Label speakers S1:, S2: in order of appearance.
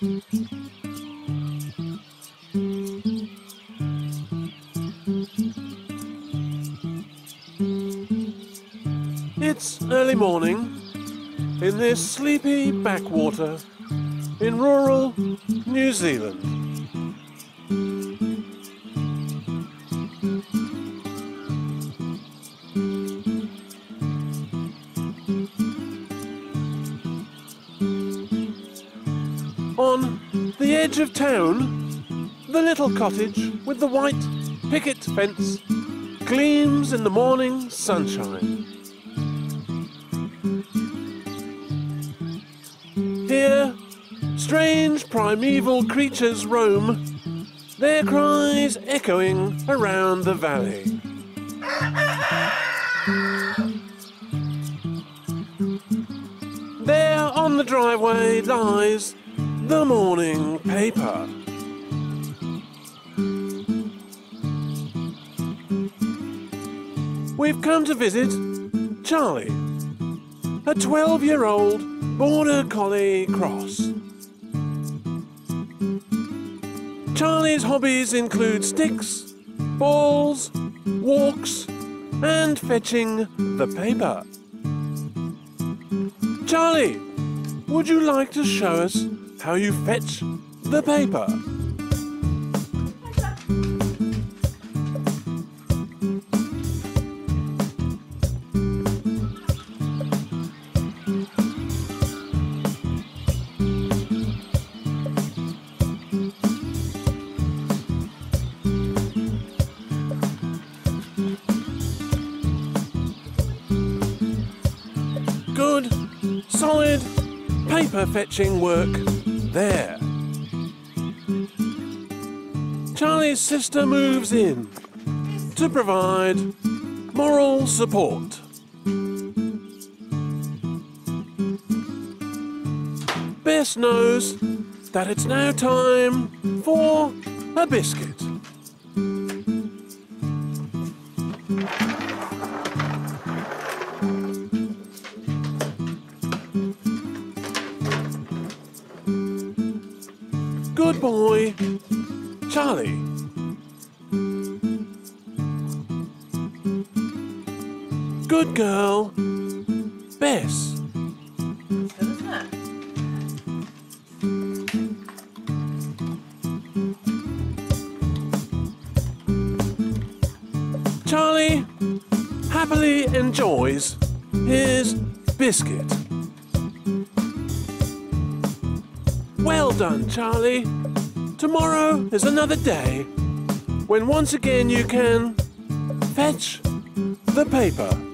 S1: It's early morning in this sleepy backwater in rural New Zealand. On the edge of town, the little cottage with the white picket fence gleams in the morning sunshine. Here, strange primeval creatures roam, their cries echoing around the valley. There on the driveway lies the morning paper. We've come to visit Charlie, a 12 year old border collie cross. Charlie's hobbies include sticks, balls, walks, and fetching the paper. Charlie, would you like to show us how you fetch the paper? Good, solid paper fetching work there. Charlie's sister moves in to provide moral support. Bess knows that it's now time for a biscuit. Good boy, Charlie. Good girl, Bess. Charlie happily enjoys his biscuit. Well done, Charlie. Tomorrow is another day when once again you can fetch the paper.